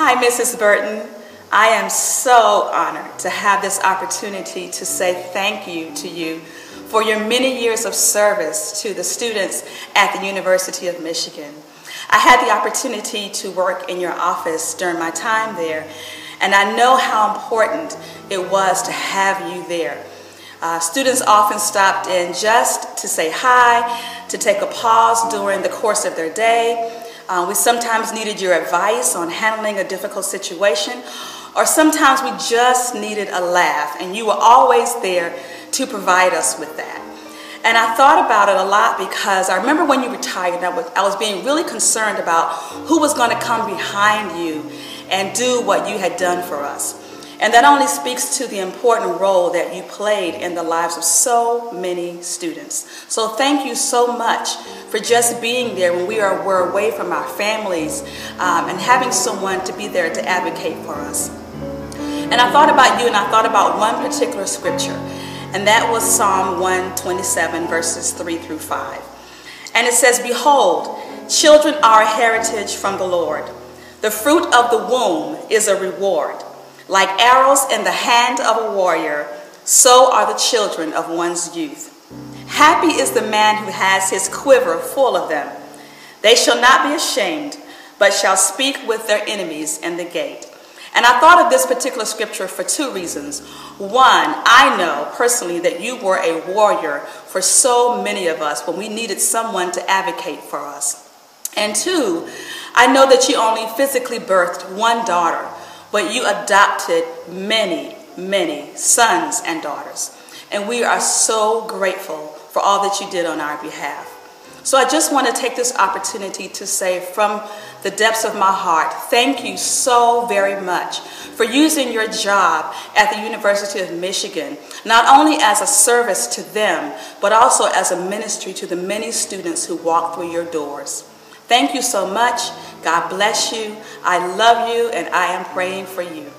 Hi, Mrs. Burton. I am so honored to have this opportunity to say thank you to you for your many years of service to the students at the University of Michigan. I had the opportunity to work in your office during my time there, and I know how important it was to have you there. Uh, students often stopped in just to say hi, to take a pause during the course of their day. Uh, we sometimes needed your advice on handling a difficult situation, or sometimes we just needed a laugh, and you were always there to provide us with that. And I thought about it a lot because I remember when you retired, I was, I was being really concerned about who was going to come behind you and do what you had done for us. And that only speaks to the important role that you played in the lives of so many students. So thank you so much for just being there when we are, were away from our families um, and having someone to be there to advocate for us. And I thought about you and I thought about one particular scripture, and that was Psalm 127, verses 3 through 5. And it says, Behold, children are a heritage from the Lord. The fruit of the womb is a reward. Like arrows in the hand of a warrior, so are the children of one's youth. Happy is the man who has his quiver full of them. They shall not be ashamed, but shall speak with their enemies in the gate. And I thought of this particular scripture for two reasons. One, I know personally that you were a warrior for so many of us when we needed someone to advocate for us. And two, I know that you only physically birthed one daughter, but you adopted many, many sons and daughters. And we are so grateful for all that you did on our behalf. So I just want to take this opportunity to say from the depths of my heart, thank you so very much for using your job at the University of Michigan, not only as a service to them, but also as a ministry to the many students who walk through your doors. Thank you so much. God bless you. I love you, and I am praying for you.